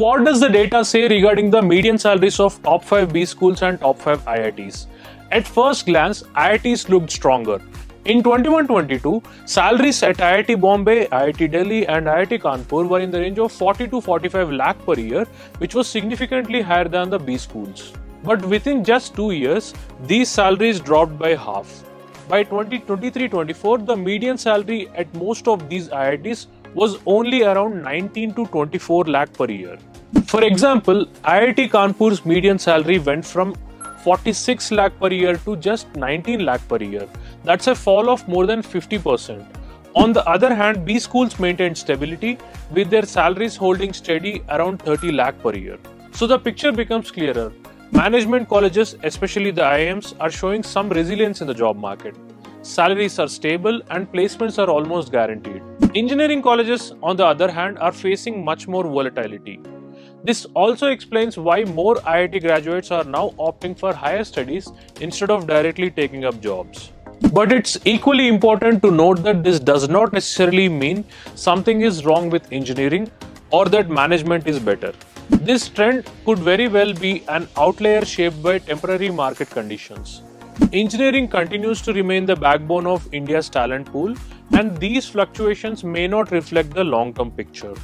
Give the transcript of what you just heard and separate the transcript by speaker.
Speaker 1: what does the data say regarding the median salaries of top 5 B schools and top 5 IITs? At first glance, IITs looked stronger. In 21-22, salaries at IIT Bombay, IIT Delhi and IIT Kanpur were in the range of 40 to 45 lakh per year, which was significantly higher than the B schools. But within just two years, these salaries dropped by half. By 2023-24, the median salary at most of these IITs was only around 19 to 24 lakh per year. For example, IIT Kanpur's median salary went from 46 lakh per year to just 19 lakh per year. That's a fall of more than 50%. On the other hand, B schools maintained stability with their salaries holding steady around 30 lakh per year. So the picture becomes clearer. Management colleges, especially the IIMs, are showing some resilience in the job market. Salaries are stable and placements are almost guaranteed. Engineering colleges, on the other hand, are facing much more volatility. This also explains why more IIT graduates are now opting for higher studies instead of directly taking up jobs. But it's equally important to note that this does not necessarily mean something is wrong with engineering or that management is better. This trend could very well be an outlier shaped by temporary market conditions. Engineering continues to remain the backbone of India's talent pool, and these fluctuations may not reflect the long term picture.